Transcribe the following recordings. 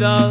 olvidado.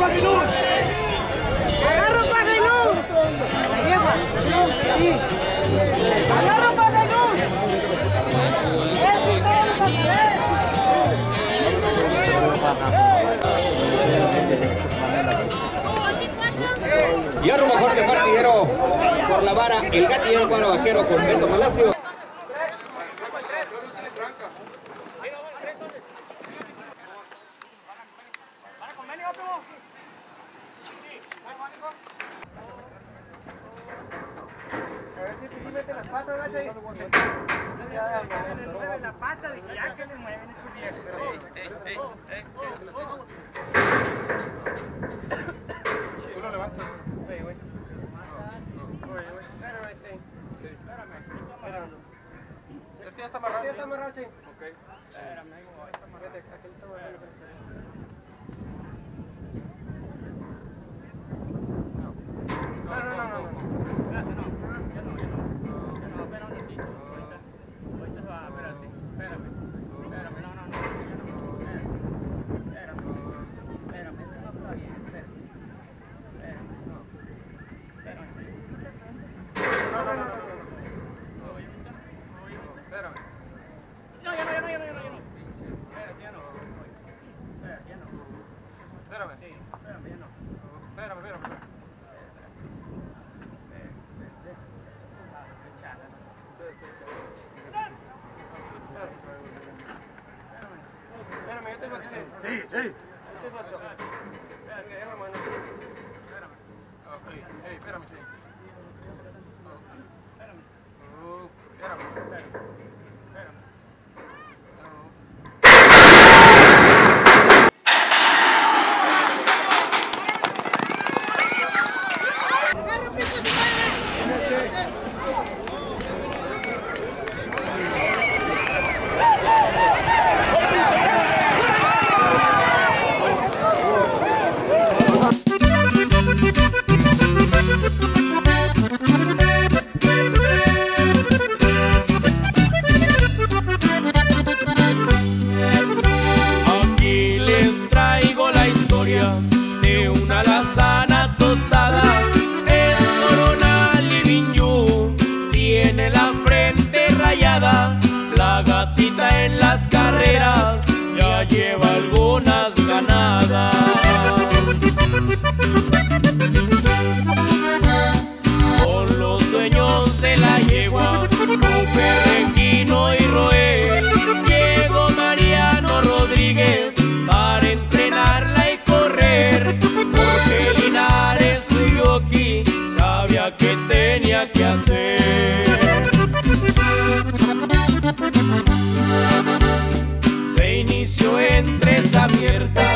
¡Agarro Pagelú! ¡La lleva! Sí. ¡Agarro todo Y otro mejor de partidero por la vara, el gatillero para vaquero con Beto Palacio. ¿Este ya está amarrado? Ya está amarrado, sí. Ok. Espérame. Espérame. Espérame, espérame. Espérame, yo tengo aquí. Sí, sí. Abiertas